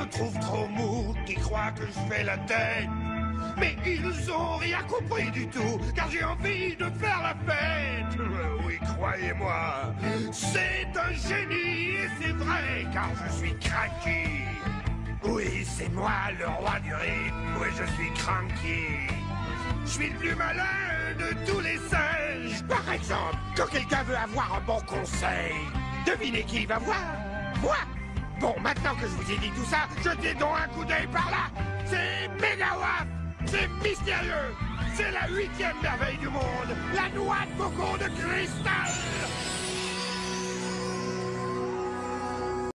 me trouvent trop mou, qui croient que je fais la tête. Mais ils ont rien compris du tout, car j'ai envie de faire la fête. Oui, croyez-moi, c'est un génie, et c'est vrai, car je suis craqué. Oui, c'est moi, le roi du rythme, oui, je suis cranky. Je suis le plus malin de tous les singes. Par exemple, quand quelqu'un veut avoir un bon conseil, devinez qui il va voir? Moi Bon, maintenant que je vous ai dit tout ça, jetez donc un coup d'œil par là. C'est Megawaf C'est mystérieux. C'est la huitième merveille du monde La noix de coco de cristal